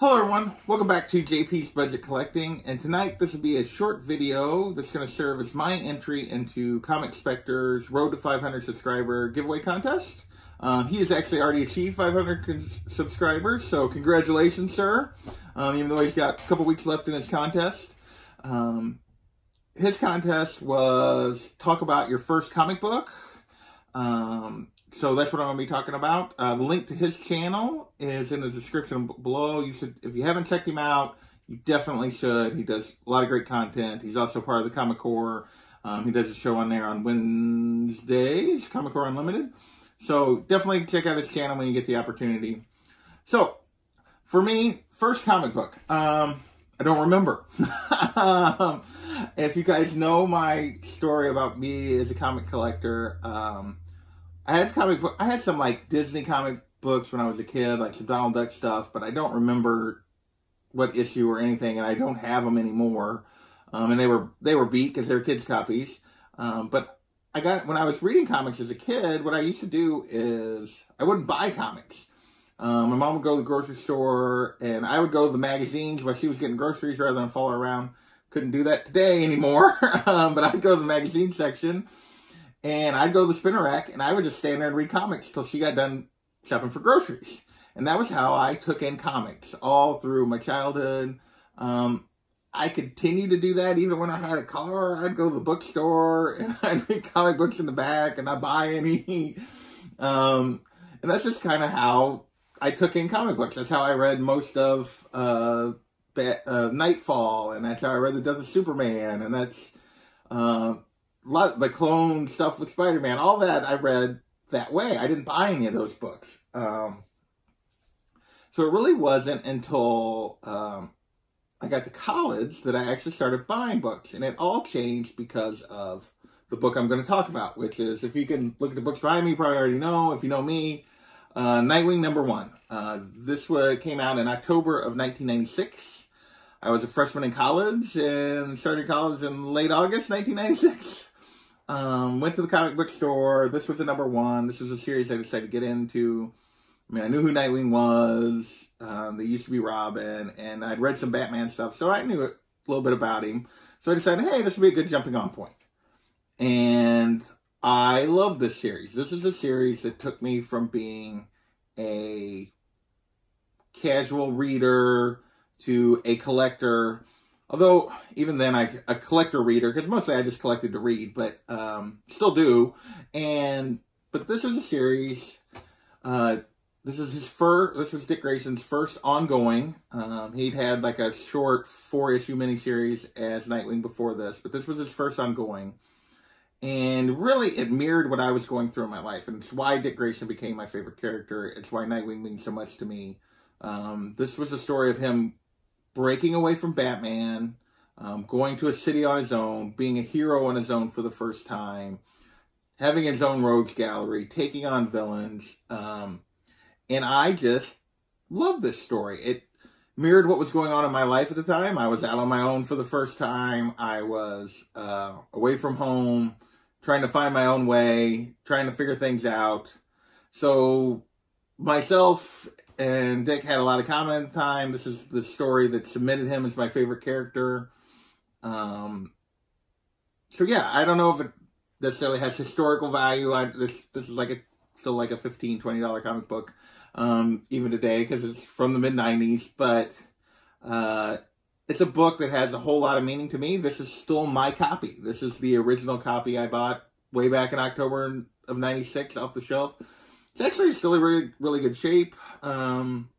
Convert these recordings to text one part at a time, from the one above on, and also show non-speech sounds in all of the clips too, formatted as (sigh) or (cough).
Hello everyone, welcome back to JP's Budget Collecting, and tonight this will be a short video that's going to serve as my entry into Comic Spectre's Road to 500 subscriber giveaway contest. Um, he has actually already achieved 500 subscribers, so congratulations, sir, um, even though he's got a couple weeks left in his contest. Um, his contest was talk about your first comic book. Um, so that's what I'm going to be talking about. Uh, the link to his channel is in the description below. You should, if you haven't checked him out, you definitely should. He does a lot of great content. He's also part of the Comic Core. Um, he does a show on there on Wednesdays, Comic Core Unlimited. So definitely check out his channel when you get the opportunity. So for me, first comic book. Um, I don't remember. um, (laughs) if you guys know my story about me as a comic collector, um, I had comic book. I had some like Disney comic books when I was a kid, like some Donald Duck stuff, but I don't remember what issue or anything, and I don't have them anymore. Um, and they were they were beat because they were kids copies. Um, but I got when I was reading comics as a kid, what I used to do is I wouldn't buy comics. Um, my mom would go to the grocery store, and I would go to the magazines while she was getting groceries rather than follow around. Couldn't do that today anymore, (laughs) um, but I'd go to the magazine section and I'd go to the spinner rack and I would just stand there and read comics till she got done shopping for groceries. And that was how I took in comics all through my childhood. Um, I continued to do that even when I had a car. I'd go to the bookstore (laughs) and I'd read comic books in the back and I'd buy any. (laughs) Um, and that's just kind of how I took in comic books. That's how I read most of uh, uh, Knightfall, and that's how I read the Death of Superman, and that's uh, the clone stuff with Spider-Man, all that I read that way. I didn't buy any of those books. Um, so it really wasn't until um, I got to college that I actually started buying books. And it all changed because of the book I'm going to talk about, which is, if you can look at the books behind me, you probably already know. If you know me, uh, Nightwing number one. Uh, this was, came out in October of 1996. I was a freshman in college and started college in late August 1996. Um, went to the comic book store. This was the number one. This was a series I decided to get into. I mean, I knew who Nightwing was. Um, they used to be Robin, and I'd read some Batman stuff, so I knew a little bit about him. So I decided, hey, this would be a good jumping on point. And I love this series. This is a series that took me from being a casual reader to a collector Although even then, I a collector reader because mostly I just collected to read, but um, still do. And but this is a series. Uh, this is his first. This was Dick Grayson's first ongoing. Um, he'd had like a short four issue miniseries as Nightwing before this, but this was his first ongoing. And really, it mirrored what I was going through in my life, and it's why Dick Grayson became my favorite character. It's why Nightwing means so much to me. Um, this was a story of him breaking away from Batman, um, going to a city on his own, being a hero on his own for the first time, having his own rogues gallery, taking on villains. Um, and I just love this story. It mirrored what was going on in my life at the time. I was out on my own for the first time. I was uh, away from home, trying to find my own way, trying to figure things out. So myself and Dick had a lot of comment time. This is the story that submitted him as my favorite character. Um, so yeah, I don't know if it necessarily has historical value. I, this this is like a still like a 15 20 dollar comic book um, even today because it's from the mid 90s but uh, it's a book that has a whole lot of meaning to me this is still my copy this is the original copy i bought way back in october of 96 off the shelf it's actually still in really, really good shape. Um,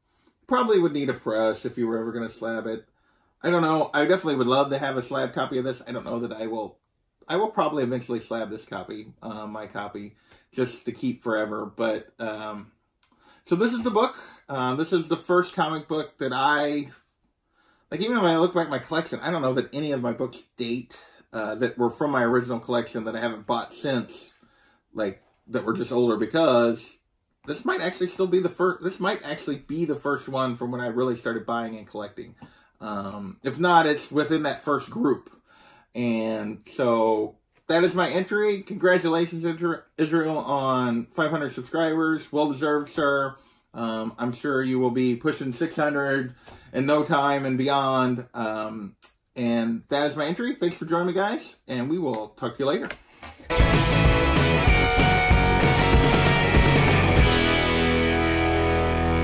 probably would need a press if you were ever going to slab it. I don't know. I definitely would love to have a slab copy of this. I don't know that I will. I will probably eventually slab this copy, uh, my copy, just to keep forever. But um, so this is the book. Uh, this is the first comic book that I like. Even when I look back at my collection, I don't know that any of my books date uh, that were from my original collection that I haven't bought since, like that were just older because this might actually still be the first. This might actually be the first one from when I really started buying and collecting. Um, if not, it's within that first group. And so that is my entry. Congratulations, Israel, on 500 subscribers. Well deserved, sir. Um, I'm sure you will be pushing 600 in no time and beyond. Um, and that is my entry. Thanks for joining me, guys, and we will talk to you later.